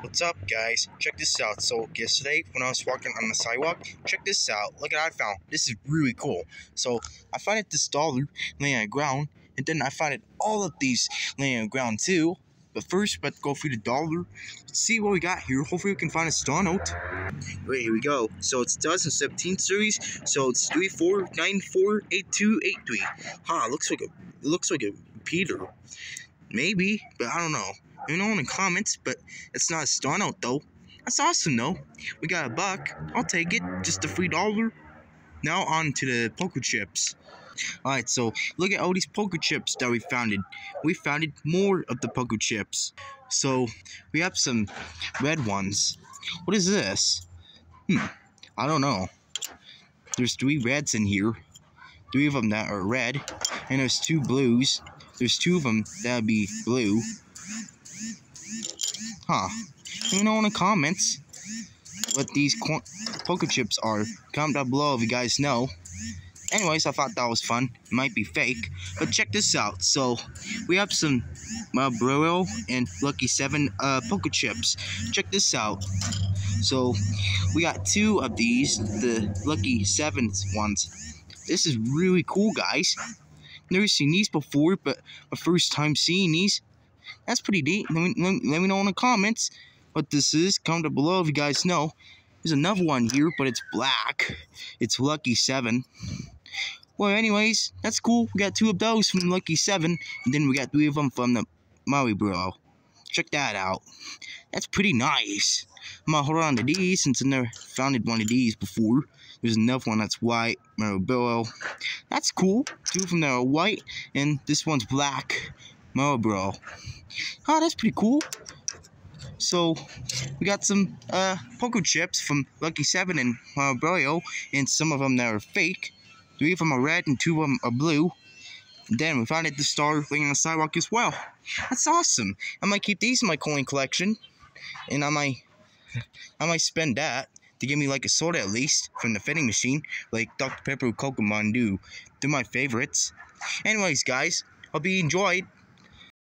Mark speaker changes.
Speaker 1: What's up, guys? Check this out. So, yesterday, when I was walking on the sidewalk, check this out. Look at what I found. This is really cool. So, I found it this dollar laying on the ground, and then I found it all of these laying on the ground too. But first, let's go through the dollar. Let's see what we got here. Hopefully, we can find a star note. Wait, here we go. So, it's 2017 series. So, it's 34948283. Huh, looks like a, looks like a Peter. Maybe, but I don't know. Me know in the comments, but it's not a star note though. That's awesome though. We got a buck. I'll take it. Just a free dollar. Now on to the poker chips. Alright, so look at all these poker chips that we founded. We founded more of the poker chips. So we have some red ones. What is this? Hmm. I don't know. There's three reds in here. Three of them that are red. And there's two blues. There's two of them that would be blue. Huh. Let me know in the comments what these poker chips are. Comment down below if you guys know. Anyways, I thought that was fun. It might be fake, but check this out. So, we have some Marlboro and Lucky 7 uh, poker chips. Check this out. So, we got two of these, the Lucky 7 ones. This is really cool, guys. Never seen these before, but my first time seeing these. That's pretty neat. Let me, let me, let me know in the comments what this is. Comment below if you guys know. There's another one here, but it's black. It's Lucky 7. Well, anyways, that's cool. We got two of those from Lucky 7, and then we got three of them from the Marlboro. Check that out. That's pretty nice. I'm gonna hold on to these since I never found one of these before. There's another one that's white, Marlboro. That's cool. Two of them are white, and this one's black, Marlboro. Oh, that's pretty cool. So, we got some uh, poker chips from Lucky 7 and Marlboro, and some of them that are fake. Three of them are red and two of them are blue. And then we found it the star laying on the sidewalk as well. That's awesome. I might keep these in my coin collection, and I might, I might spend that to give me like a soda at least from the vending machine, like Dr. Pepper or Cocoa do. They're my favorites. Anyways, guys, hope you enjoyed.